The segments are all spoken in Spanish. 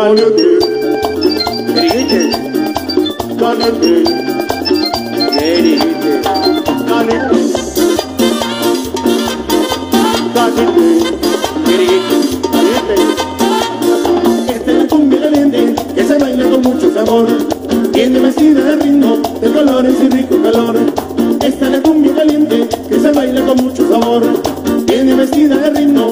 Caliente, caliente, caliente, caliente, caliente. Esta es la cumbia caliente que se baila con mucho sabor. Tiene vestida de ritmo, de colores y rico calor. Esta es la cumbia caliente que se baila con mucho sabor. Tiene vestida de ritmo.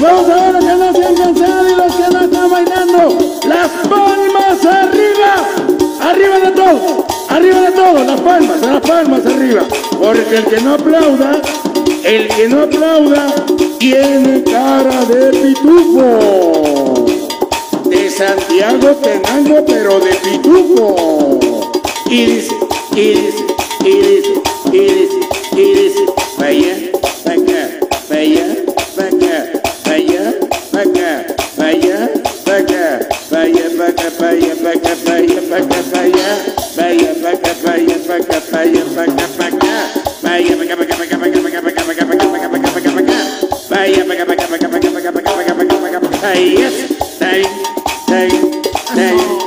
Vamos a ver los que no se han cansado y los que no están bailando. Las palmas arriba. Arriba de todo. Arriba de todo. Las palmas, las palmas arriba. Porque el que no aplauda, el que no aplauda, tiene cara de pitufo. De Santiago Tenango, pero de pitufo. Y dice, y dice. 哎。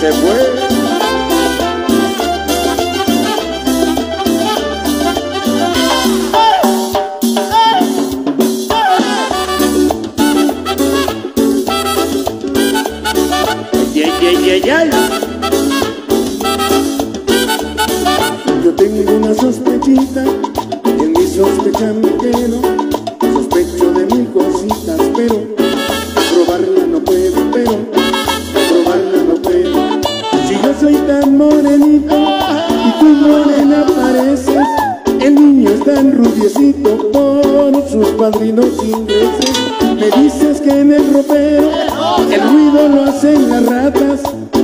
se fue. Yo tengo una sospechita y en mi sospecha me quedo Sospecho de mil cositas pero padrinos ingleses. Me dices que en el ropero el ruido lo hacen las ratas.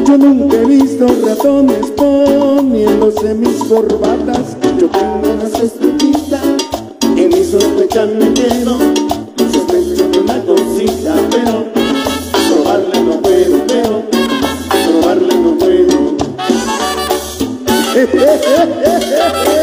Yo nunca he visto ratones poniéndose mis corbatas. Yo tengo una sospechita, en mi sospecha me quedo. Sospecho una cosita, pero probarla no puedo, pero probarla no puedo.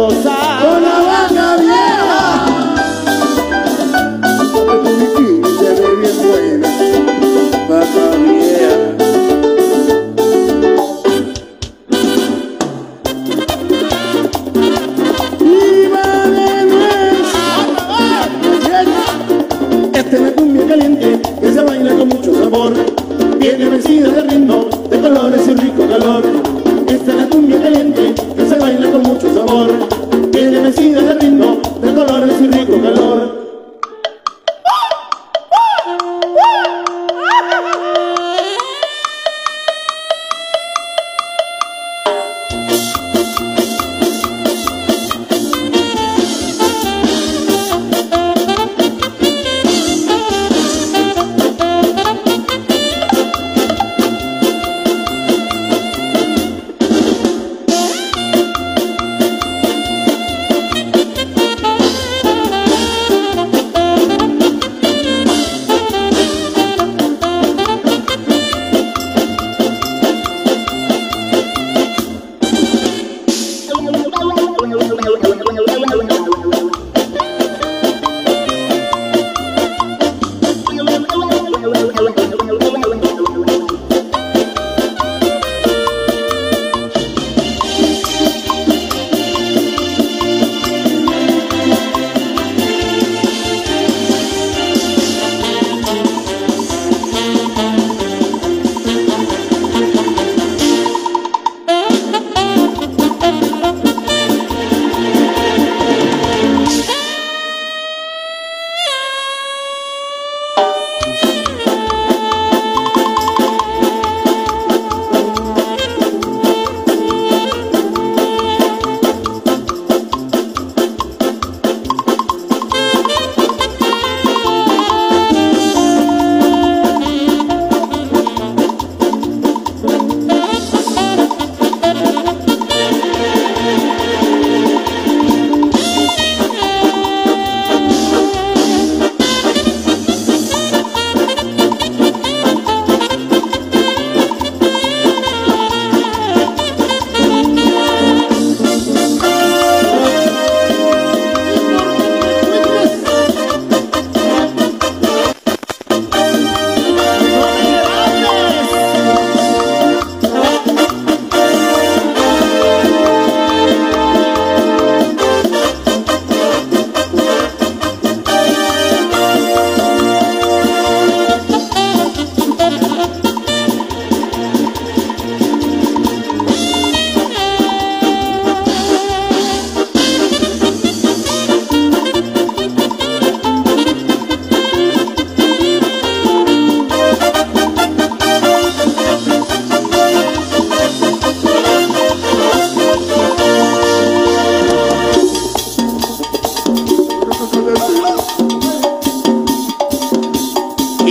con la vaca vieja. Tu bikini se ve bien buena, vaca vieja. Esta es la cumbia caliente que se baila con mucho sabor. Viene vencida de ritmo, de colores y rico calor.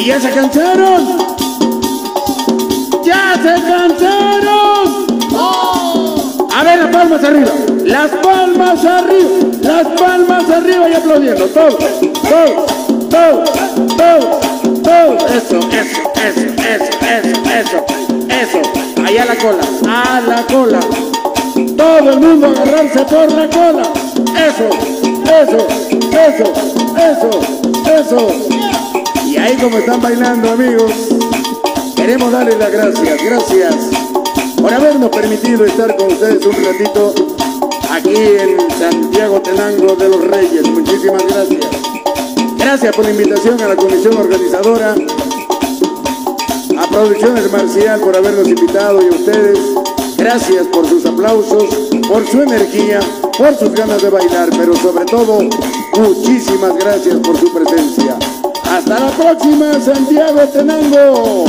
Ya se cansaron? ¡Ya se cansaron! A ver, las palmas arriba. Las palmas arriba. Las palmas arriba y aplaudiendo. Todo, todo, todo, todo, todo. Eso, eso, eso, eso, eso, eso, eso. Allá la cola, a la cola. Todo el mundo agarrarse por la cola. Eso, eso, eso, eso, eso. Y ahí como están bailando, amigos, queremos darles las gracias. Gracias por habernos permitido estar con ustedes un ratito aquí en Santiago Tenango de los Reyes. Muchísimas gracias. Gracias por la invitación a la comisión organizadora, a Producciones Marcial por habernos invitado y a ustedes. Gracias por sus aplausos, por su energía, por sus ganas de bailar, pero sobre todo, muchísimas gracias por su presencia. Hasta la próxima, Santiago Tenango.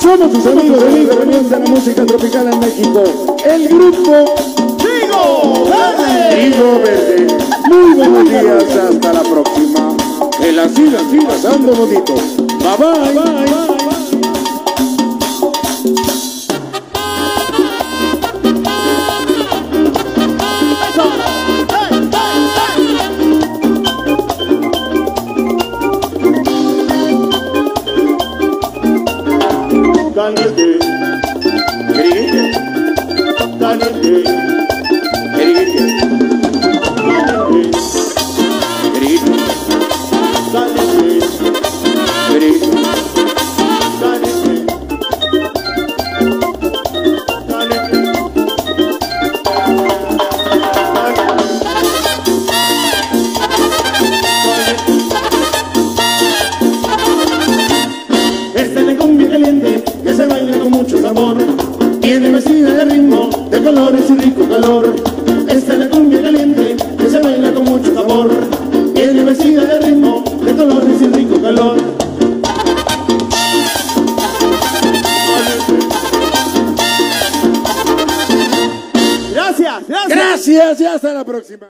Somos tus amigos de Liga Reunión de la Música Tropical en México. El grupo Trigo Verde. Trigo Verde. Muy buenos días, hasta la próxima. Que la sigas, sigas pasando bonito. Bye bye, bye, Caliente, Grite, caliente, y rico calor. Esta es la cumbia caliente que se baila con mucho sabor. Tiene vestida de ritmo, de colores y rico calor. Gracias, gracias. Gracias y hasta la próxima.